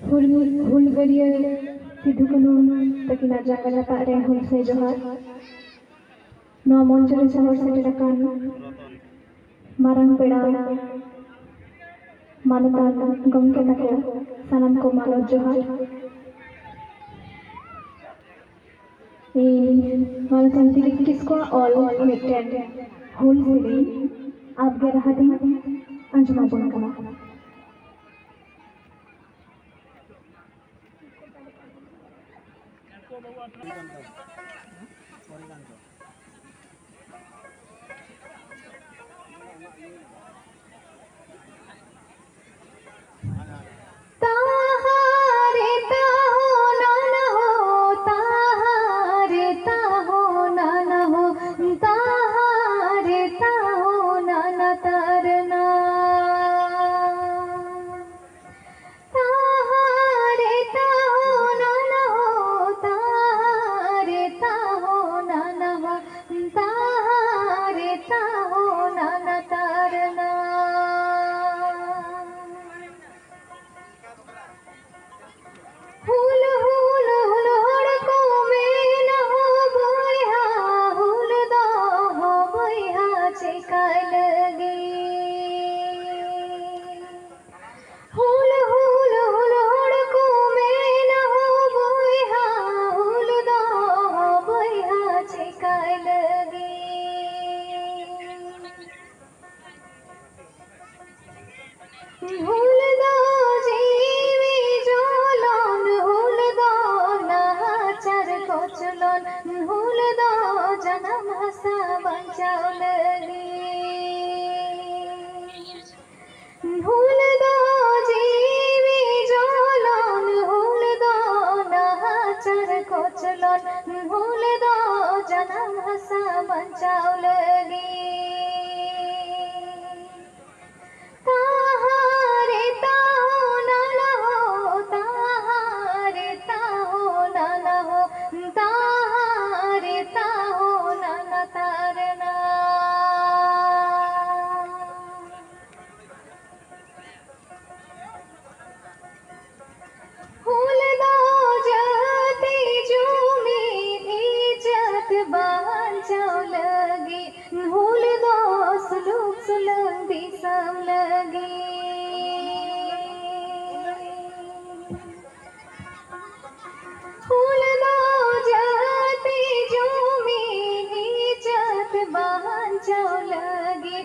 हुल हुल बोलिए सिद्धू कानू तकिना जागा लापा रे हुल से जोहार ᱱᱚᱣᱟ ᱢᱚᱧᱪᱚ ᱨᱮ ᱥᱚᱦᱚᱨ ᱥᱮᱴᱮᱨ ᱟᱠᱟᱱ ᱢᱟᱨᱟᱝ ᱯᱮᱲᱟ ᱢᱟᱱᱚᱛᱟᱱ ᱜᱚᱢᱠᱮ ᱛᱟᱠᱚ ᱥᱟᱱᱟᱢ ᱠᱚ ᱢᱟᱱᱚᱛ ᱡᱚᱦᱟᱨ ᱤᱧ ᱢᱟᱱᱚᱛᱟᱱ ᱛᱤᱞᱤᱠ ᱠᱤᱥᱠᱚᱣᱟᱜ ᱚᱞ ᱢᱤᱫᱴᱮᱱ ᱦᱩᱞ ᱥᱮᱨᱮᱧ ᱟᱵᱜᱮ ᱨᱟᱦᱟ ᱛᱤᱧ ᱟᱸᱡᱚᱢ ᱟᱵᱚᱱ ᱠᱟᱱᱟ Thank you. लोलिगे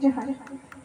这好这好